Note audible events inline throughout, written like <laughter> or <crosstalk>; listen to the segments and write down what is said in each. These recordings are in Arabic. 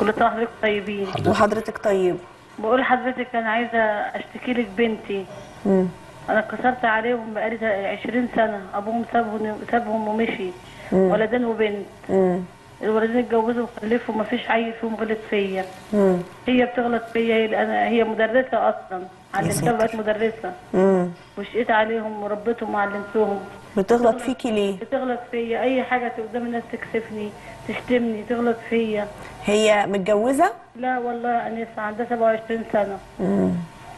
كل سنه وحضرتك طيبين وحضرتك طيب. بقول لحضرتك أنا عايزة أشتكي لك بنتي. مم. أنا اتكسرت عليهم بقالي 20 سنة. أبوهم سابهم سابهم ومشي. ولدين وبنت. مم. الولدين اتجوزوا وخلفوا. مفيش عيل فيهم غلط فيا. هي بتغلط فيا هي أنا هي مدرسة أصلا. علمتها. بقت مدرسة. مم. وشقيت عليهم وربيتهم وعلمتهم. بتغلط فيكي ليه؟ بتغلط فيا. أي حاجة قدام الناس تكسفني تشتمني تغلط فيا. هي متجوزة؟ لا والله انسه عندها 27 سنة. مم.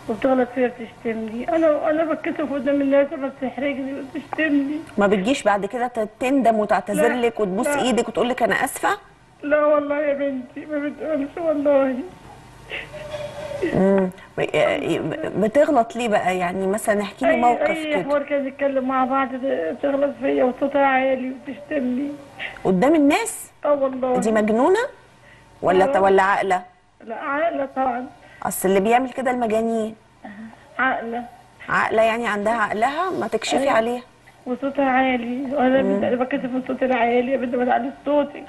وبتغلط فيا بتشتمني أنا أنا بتكسف قدام الناس لما بتحرجني وبتشتمني. ما بتجيش بعد كده تندم وتعتذر لك وتبوس. إيدك وتقول لك أنا آسفة؟ لا والله يا بنتي ما بتقولش والله. مم. ب- بتغلط ليه بقى؟ يعني مثلا احكي لي اي موقف أي كده. حوار كان نتكلم مع بعض بتغلط فيا وصوتها عالي وبتشتمني قدام الناس؟ آه والله. دي مجنونة ولا آه. ولا عاقله لا عاقله طبعا. أصل اللي بيعمل كده المجانين. عاقله عاقله يعني عندها عقلها؟ ما تكشفي أيوة. عليها. وصوتها عالي وأنا بتكسف من صوتي العالي يا بنت ما تعليش صوتك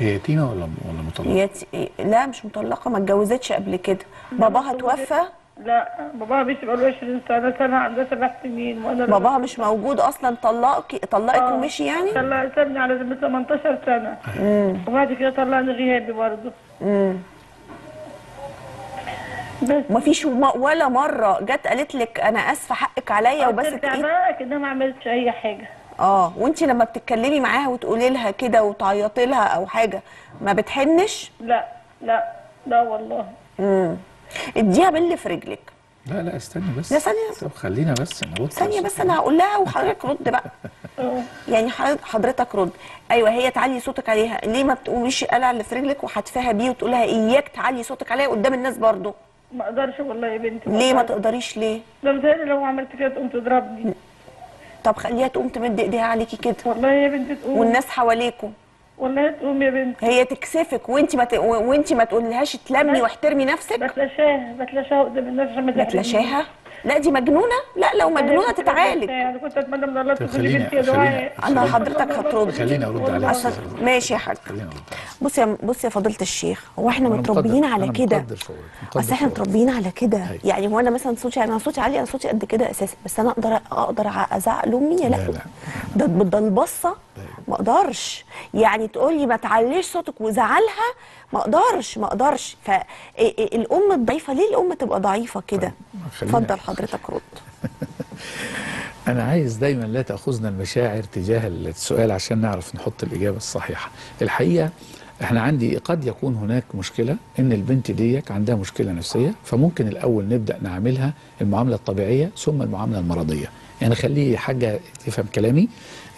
هي يتيمه ولا ولا مطلقة؟ هي ت- لا مش مطلقة. ما اتجوزتش قبل كده. باباها توفى؟ لا باباها مشي بقاله 20 سنة سنة عندها سبع سنين وأنا باباها مش موجود أصلا طلقك طلقك آه. ومشي يعني؟ طلع سابني على ذمة 18 سنة. وبعد كده طلعني غيابي برضه. امم بس. مفيش م- ولا مرة جت قالت لك أنا آسفة حقك عليا وبس ترجع إيه بقى كده ما عملتش أي حاجة. آه وانت لما بتتكلمي معاها وتقولي لها كده وتعيطي لها أو حاجة ما بتحنش؟ لا لا لا والله. امم اديها بل في رجلك. لا لا استني بس. لا، ثانية. طب خلينا بس نرد ثانية بس أنا هقول لها وحضرتك رد بقى. <laughs> آه. يعني حضرتك- حضرتك رد. أيوه هي تعلي صوتك عليها. ليه ما بتقوميش قلع اللي في رجلك وحتفها بيه وتقول لها إياك تعلي صوتك عليا قدام الناس برضو ما أقدرش والله يا بنتي. ليه ما أقدرش. تقدريش ليه؟ ده متهيألي لو عملت كده تقوم تضربني. طب خليها تقوم تمد ايديها عليكي كده. والله يا بنتي تقوم. والناس حواليكوا والله تقوم يا بنتي هي تكسفك وانت ما ت... وانت ما تقوليلهاش تلمي واحترمي نفسك. بتلاشاها بتلاشاها قدام الناس عشان ما. بتلاشاها؟ لا دي مجنونة؟ لا لو مجنونة تتعالج. أنا كنت أتمنى من الله بنتي دعاء أنا حضرتك هترد. خليني أرد عليها عشان. ماشي يا حاج. بص يا بص يا فضيلة الشيخ هو إحنا متربيين على كده؟ أصل إحنا. متربيين على كده. يعني هو أنا مثلا صوتي أنا صوتي عالي أنا صوتي قد كده أساسا بس أنا أقدر أقدر أزعق لأمي؟ لا. ده ده البصه ما أقدرش. يعني تقول لي ما تعليش صوتك وزعلها؟ ما أقدرش ما أقدرش. فالام الضعيفة ليه الام تبقى ضعيفة كده؟ خلينا- اتفضل حضرتك رد. <laughs> أنا عايز دايما لا تأخذنا المشاعر تجاه السؤال عشان نعرف نحط الإجابة الصحيحة. الحقيقة إحنا عندي قد يكون هناك مشكلة إن البنت ديك عندها مشكلة نفسية فممكن الأول نبدأ نعملها المعاملة الطبيعية ثم المعاملة المرضية. يعني خلي حاجة تفهم كلامي.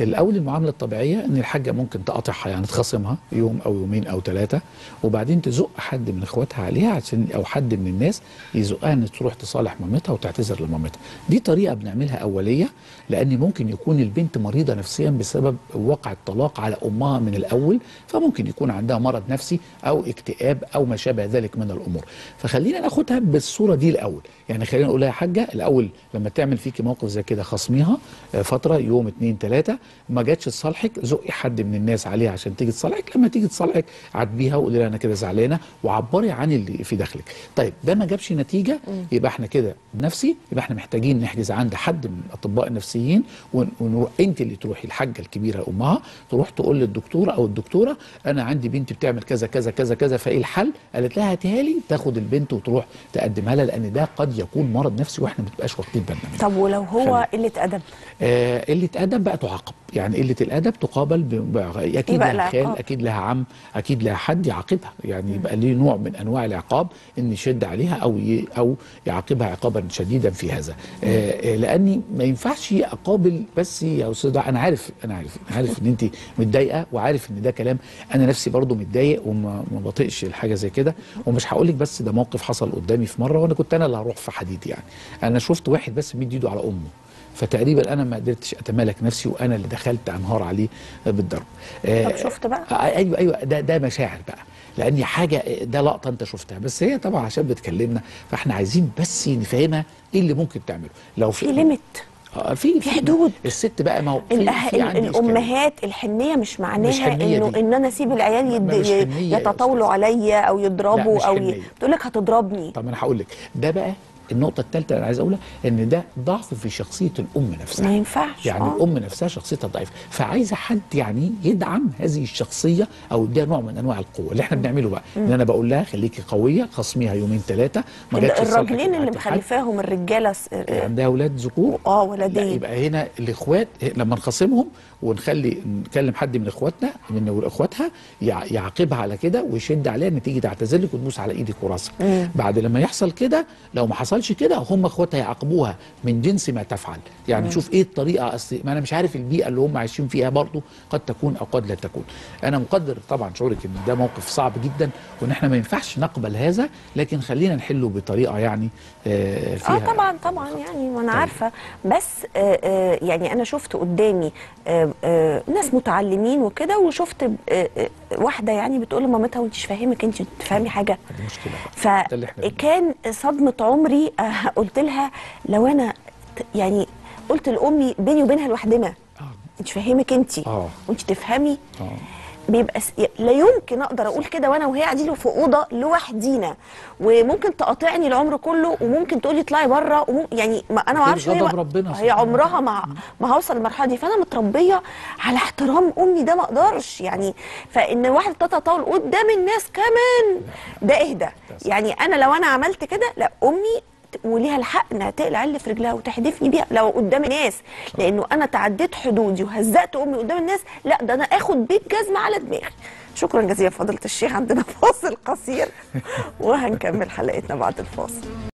الأول المعاملة الطبيعية إن الحاجة ممكن تقاطعها يعني تخاصمها يوم أو يومين أو ثلاثة وبعدين تزق حد من إخواتها عليها عشان أو حد من الناس يزقها ان تروح تصالح مامتها وتعتذر لمامتها. دي طريقة بنعملها أولية لأن ممكن يكون البنت مريضة نفسيا بسبب وقع الطلاق على أمها من الأول فممكن يكون عندها مرض نفسي أو اكتئاب أو ما شابه ذلك من الأمور. فخلينا ناخدها بالصورة دي الأول. يعني خلينا نقول لها يا حاجة الأول لما تعمل فيكي موقف زي كده خصميها آه، فترة يوم اتنين تلاتة. ما جاتش تصالحك زقي حد من الناس عليها عشان تيجي تصالحك. لما تيجي تصالحك عاتبيها وقولي لها أنا كده زعلانة وعبري عن اللي في داخلك. طيب ده ما جابش نتيجة. يبقى إحنا كده نفسي يبقى إحنا محتاجين نحجز عند حد من الأطباء النفسيين ون- ونروح انت اللي تروحي الحاجة الكبيرة أمها تروح تقول للدكتورة أو الدكتورة أنا عندي بنتي بتعمل كذا كذا كذا كذا فإيه الحل؟ قالت لها هاتيها لي تاخد البنت وتروح تقدمها لها لأن ده قد يكون مرض نفسي وإحنا ما بنبقاش واخدين بالنا طب ولو هو قلة أدب. آه قلة أدب بقى تعاقب. يعني قلة الأدب تقابل ب... أكيد لها خال؟ أكيد لها عم أكيد لها حد يعاقبها. يعني يبقى ليه نوع من أنواع العقاب إن يشد عليها أو ي... أو يعاقبها عقابا شديدا في هذا. آه آه لأني ما ينفعش أقابل بس يا أستاذ أنا عارف أنا عارف أنا عارف إن انت متضايقة وعارف إن ده كلام. أنا نفسي برضو متضايق وما ما بطيقش الحاجة زي كده. ومش هقول لك بس ده موقف حصل قدامي في مرة وأنا كنت أنا اللي هروح في حديد يعني. أنا شفت واحد بس مد إيده على أمه. فتقريبا أنا ما قدرتش أتمالك نفسي وأنا اللي دخلت انهار عليه بالضرب. آه، طب شفت بقى؟ آه، أيوه أيوه ده ده مشاعر بقى. لأن حاجة ده لقطة أنت شفتها. بس هي طبعا عشان بتكلمنا فإحنا عايزين بس نفهمها إيه اللي ممكن تعمله. لو في ليميت آه، في في حدود. الست بقى ما هو الأه... الأمهات الحنية مش معناها مش إنه دي. إن أنا أسيب العيال يد... يتطاولوا. عليا أو يضربوا أو ي... تقول لك هتضربني. طب أنا هقول لك. ده بقى النقطة الثالثة اللي أنا عايز أقولها إن ده ضعف في شخصية الأم نفسها. ما ينفعش، يعني آه. الأم نفسها شخصيتها ضعيفة. فعايزة حد يعني يدعم هذه الشخصية أو يديها نوع من أنواع القوة اللي إحنا بنعمله بقى. إن أنا بقول لها خليكي قوية خصميها يومين ثلاثة ما جاتش الراجلين اللي. مخلفاهم الرجالة س... عندها أولاد ذكور؟ آه ولدين. يبقى هنا الإخوات لما نخاصمهم ونخلي نكلم حد من إخواتنا من إخواتها يع- يعاقبها على كده ويشد عليها ان تيجي تعتذر لك وتبوس على إيدك وراسك. بعد لما يحصل كده لو ما حصلش كده هم اخواتها يعاقبوها من جنس ما تفعل. يعني نشوف إيه الطريقة أصل ما أنا مش عارف البيئة اللي هم عايشين فيها برضو قد تكون أو قد لا تكون. أنا مقدر طبعا شعورك إن ده موقف صعب جدا وإن إحنا ما ينفعش نقبل هذا لكن خلينا نحله بطريقة يعني آه، فيها. آه طبعا طبعا يعني ما أنا عارفة. بس آه آه يعني أنا شفت قدامي آه آه ناس متعلمين وكده وشفت آه آه واحدة يعني بتقول لمامتها وانت مش فاهمك انت تفهمي حاجة دي مشكلة بقى. ده اللي إحنا بنقوله. فكان صدمة عمري آه قلت لها لو أنا يعني قلت لأمي بيني وبينها لوحدنا آه. انت فاهمك انت آه. وانت تفهمي آه. بيبقى. لا يمكن أقدر أقول كده وأنا وهي قاعدين في أوضة لوحدينا. وممكن تقاطعني العمر كله وممكن تقولي اطلعي بره. يعني ما أنا ما أعرفش هي ربنا هي عمرها ما ما هوصل للمرحلة دي. فأنا متربية على احترام أمي ده ما أقدرش يعني. فإن واحدة تتطاول قدام الناس كمان ده إهدى. يعني أنا لو أنا عملت كده لا أمي وليها الحق إنها تقلع اللي في رجلها وتحدفني بيها لو قدام الناس. لأنه أنا تعديت حدودي وهزقت أمي قدام الناس لا ده أنا آخد بيت جزمة على دماغي. شكرا جزيلا فضيله الشيخ عندنا فاصل <laughs> قصير وهنكمل حلقتنا بعد الفاصل.